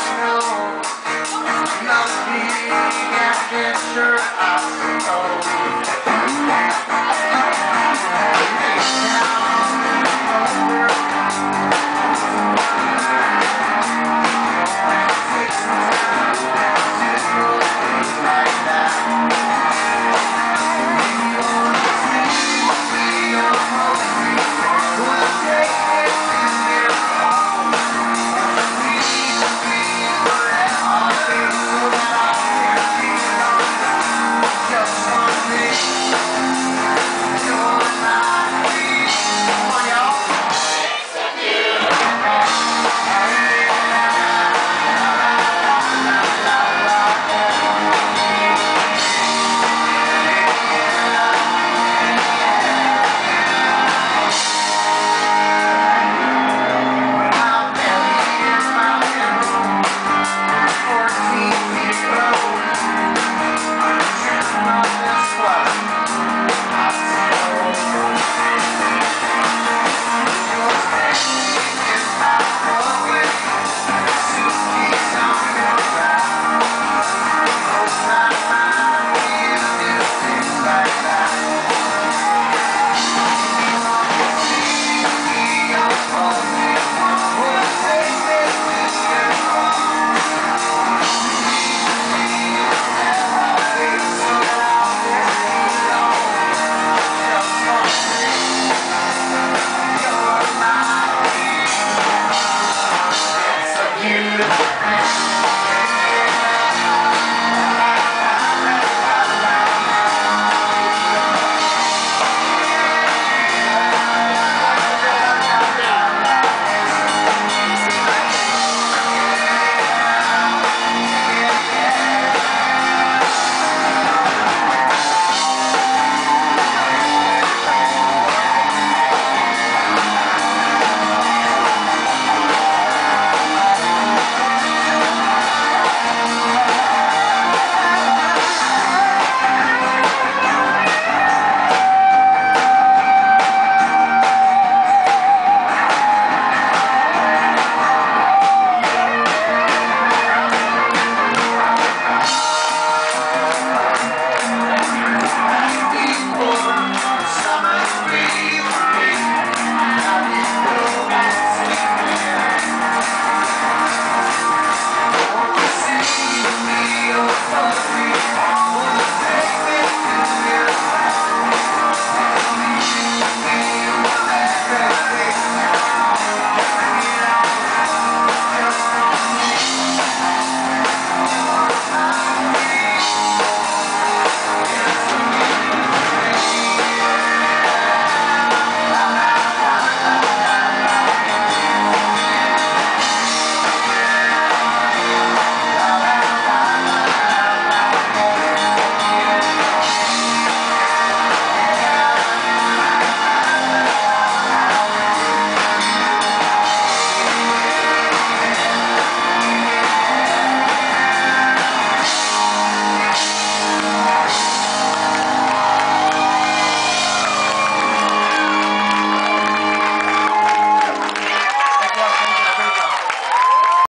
I know. Must be after sure